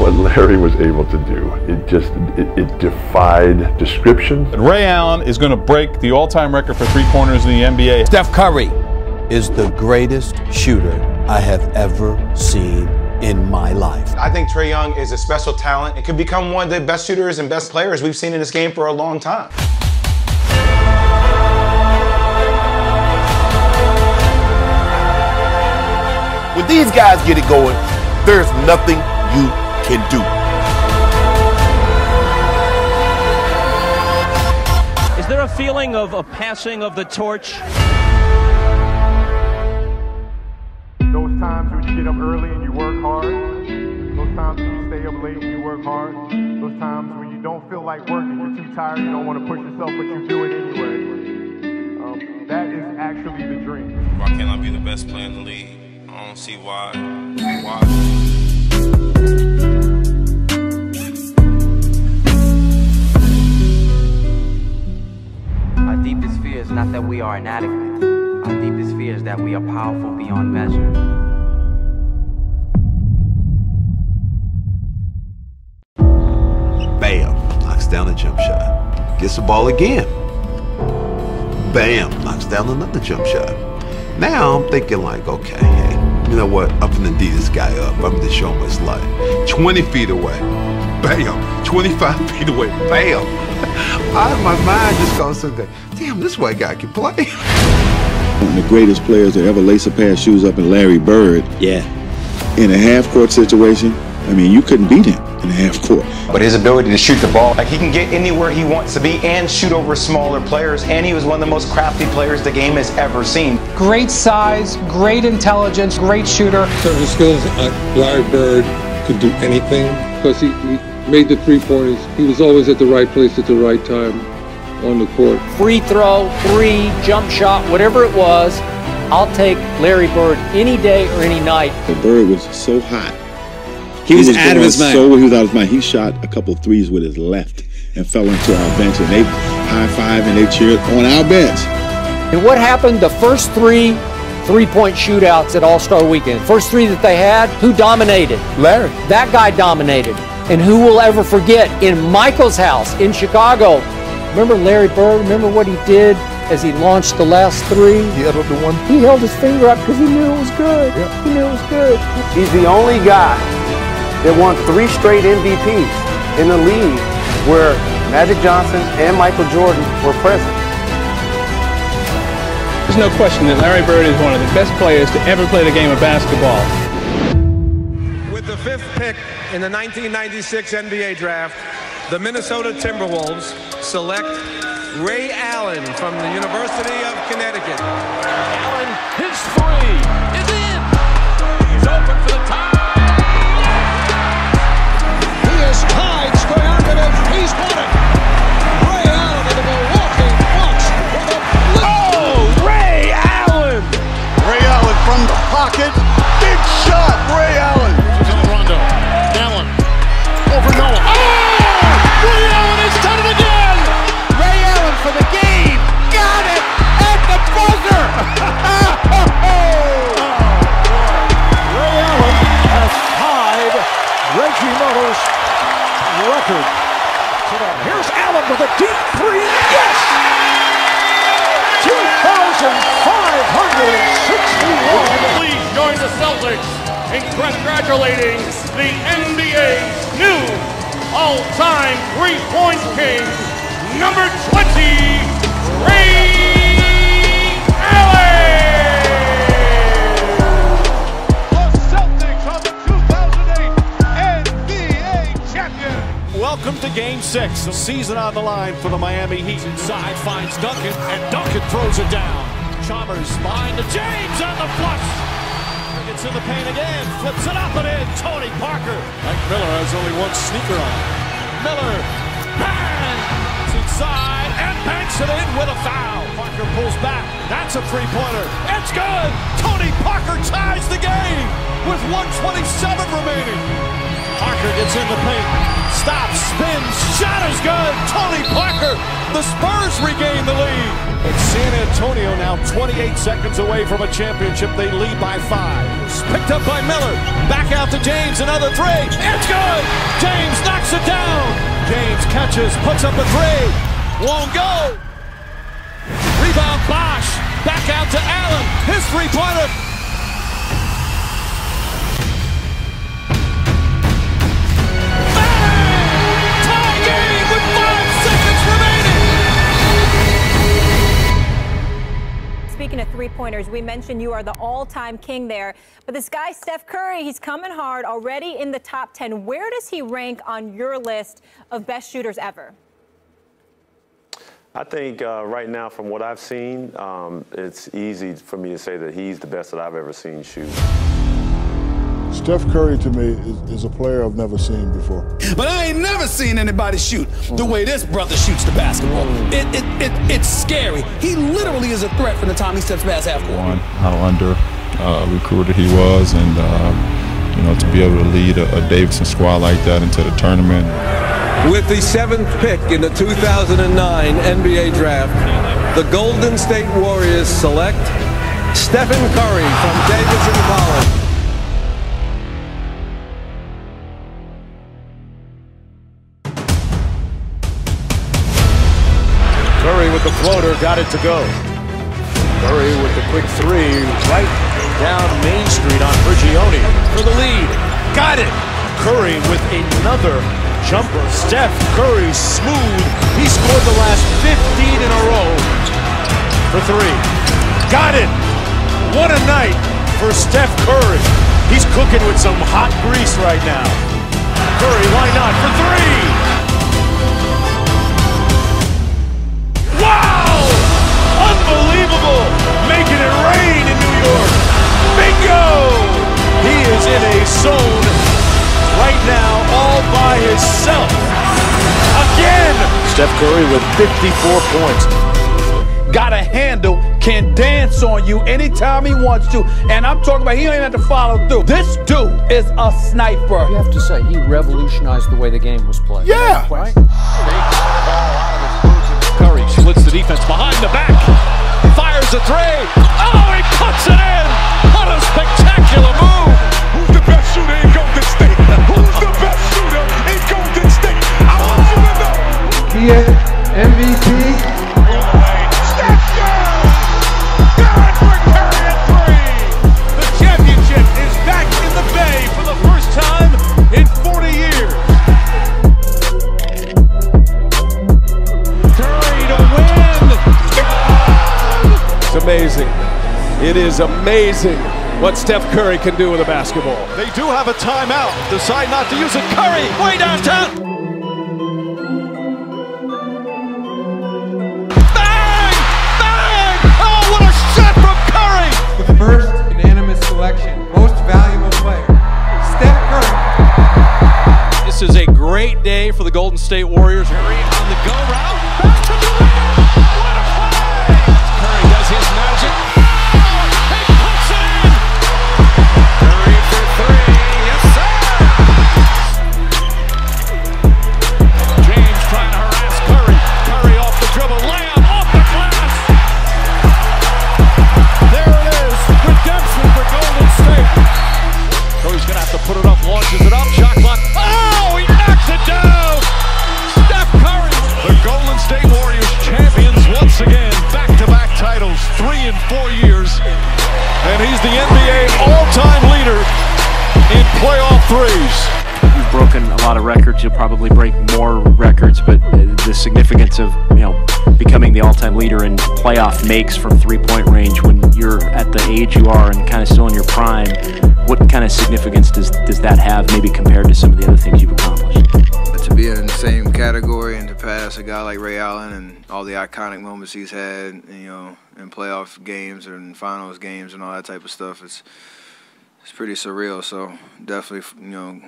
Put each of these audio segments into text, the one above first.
what Larry was able to do, it just it, it defied description. Ray Allen is going to break the all-time record for three-pointers in the NBA. Steph Curry is the greatest shooter I have ever seen in my life. I think Trae Young is a special talent and could become one of the best shooters and best players we've seen in this game for a long time. When these guys get it going, there's nothing you can do. Is there a feeling of a passing of the torch? Those times when you get up early and you work hard, those times when you stay up late and you work hard, those times when you don't feel like working, you're too tired, you don't want to push yourself, but you do it anyway. Um, that is actually the dream. Why can't I be the best player in the league? I don't see why. Why? Not that we are inadequate. Our deepest fear is that we are powerful beyond measure. Bam, knocks down a jump shot. Gets the ball again. Bam, knocks down another jump shot. Now I'm thinking like, okay, hey, you know what? I'm gonna D this guy up. I'm gonna show him his life. 20 feet away. Bam. 25 feet away. Bam. Out of my mind just goes something. Damn, this white guy can play. One of the greatest players to ever lace a pair of shoes up in Larry Bird. Yeah. In a half court situation, I mean, you couldn't beat him in a half court. But his ability to shoot the ball, like he can get anywhere he wants to be and shoot over smaller players. And he was one of the most crafty players the game has ever seen. Great size, great intelligence, great shooter. Certain skills, uh, Larry Bird could do anything because he, he made the three pointers. He was always at the right place at the right time on the court. Free throw, three, jump shot, whatever it was, I'll take Larry Bird any day or any night. The Bird was so hot. He, was, out of his mind. So he was out of his mind. He shot a couple threes with his left and fell into our bench, and they high five and they cheered on our bench. And what happened? The first three three-point shootouts at All-Star Weekend. First three that they had, who dominated? Larry. That guy dominated. And who will ever forget in Michael's house in Chicago? Remember Larry Bird? Remember what he did as he launched the last three? He held the one. He held his finger up because he knew it was good. Yeah. He knew it was good. He's the only guy that won three straight MVPs in the league where Magic Johnson and Michael Jordan were present. There's no question that Larry Bird is one of the best players to ever play the game of basketball. With the fifth pick in the 1996 NBA draft, the Minnesota Timberwolves select Ray Allen from the University of Connecticut. Allen, his congratulating the NBA's new all-time three-point king, number 20, Ray Allen! The Celtics are the 2008 NBA champions. Welcome to Game 6, the season on the line for the Miami Heat. Inside finds Duncan, and Duncan throws it down. Chalmers behind the James on the flush. Gets in the paint again, flips it up and in. Tony Parker. Mike Miller has only one sneaker on. Miller, bang! It's inside and banks it in with a foul. Parker pulls back. That's a three-pointer. It's good. Tony Parker ties the game with 127 remaining. Parker gets in the paint, stops, spins, shot is good. Tony Parker, the Spurs regain the lead. It's San Antonio now 28 seconds away from a championship. They lead by five. It's picked up by Miller. Back out to James, another three. It's good. James knocks it down. James catches, puts up a three. Won't go. Rebound Bosh. Back out to Allen. His three-pointer. Speaking of three-pointers, we mentioned you are the all-time king there. But this guy, Steph Curry, he's coming hard, already in the top 10. Where does he rank on your list of best shooters ever? I think uh, right now, from what I've seen, um, it's easy for me to say that he's the best that I've ever seen shoot. Steph Curry to me is, is, a player I've never seen before. But I ain't never seen anybody shoot the way this brother shoots the basketball. It, it, it, it's scary. He literally is a threat from the time he steps past half court. One, how under uh, recruited he was, and uh, you know to be able to lead a, a Davidson squad like that into the tournament. With the seventh pick in the 2009 NBA Draft, the Golden State Warriors select Stephen Curry from Davidson got it to go. Curry with the quick three, right down Main Street on Prigioni for the lead. Got it! Curry with another jumper. Steph Curry smooth. He scored the last 15 in a row for three. Got it! What a night for Steph Curry. He's cooking with some hot grease right now. Curry, why not for three? Wow! Unbelievable! Making it rain in New York. Bingo! He is in a zone right now all by himself. Again! Steph Curry with 54 points. Got a handle, can dance on you anytime he wants to. And I'm talking about he don't even have to follow through. This dude is a sniper. You have to say he revolutionized the way the game was played. Yeah! Right? Curry splits the defense behind the back. A three. Oh, he puts it in! It is amazing what Steph Curry can do with a basketball. They do have a timeout. Decide not to use it. Curry way downtown. Bang! Bang! Oh, what a shot from Curry! The first unanimous selection, most valuable player, Steph Curry. This is a great day for the Golden State Warriors. Curry on the go route. Back to Durant. Records. You'll probably break more records, but the significance of you know becoming the all-time leader in playoff makes from three-point range when you're at the age you are and kind of still in your prime, what kind of significance does does that have, maybe compared to some of the other things you've accomplished? To be in the same category and to pass a guy like Ray Allen and all the iconic moments he's had, you know, in playoff games and finals games and all that type of stuff, it's it's pretty surreal. So definitely, you know,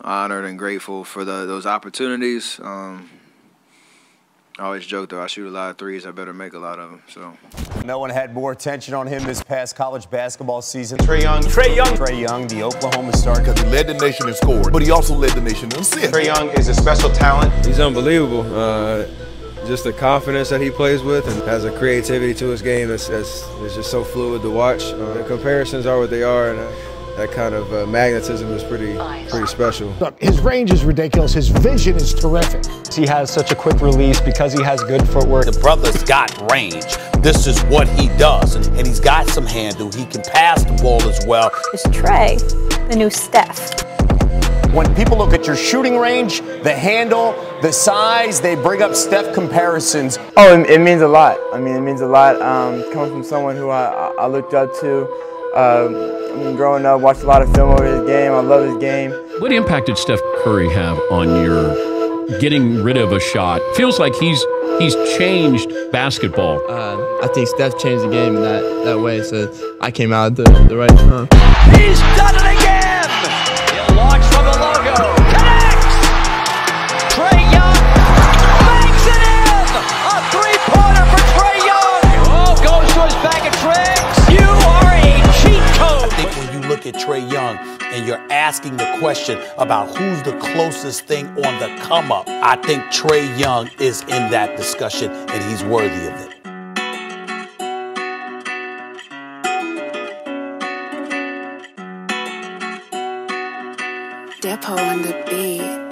honored and grateful for the, those opportunities. Um, I always joke though, I shoot a lot of threes, I better make a lot of them. So. No one had more attention on him this past college basketball season. Trae Young. Trae Young. Trae Young, the Oklahoma star. Because he led the nation in scoring, but he also led the nation in assists. Trae Young is a special talent. He's unbelievable. Uh, just the confidence that he plays with and has a creativity to his game that's, that's, that's just so fluid to watch. Uh, the comparisons are what they are, and uh, that kind of uh, magnetism is pretty pretty special. Look, his range is ridiculous. His vision is terrific. He has such a quick release because he has good footwork. The brother's got range. This is what he does, and, and he's got some handle. He can pass the ball as well. It's Trae the new Steph? When people look at your shooting range, the handle, the size, they bring up Steph comparisons. Oh, it, it means a lot. I mean, it means a lot um, coming from someone who I, I looked up to. Um, I mean, growing up, watched a lot of film over his game. I love his game. What impact did Steph Curry have on your getting rid of a shot? Feels like he's he's changed basketball. Uh, I think Steph changed the game in that, that way, so I came out at the, the right time. He's done it again! At Trae Young and you're asking the question about who's the closest thing on the come up, I think Trae Young is in that discussion and he's worthy of it. Depot on the beat.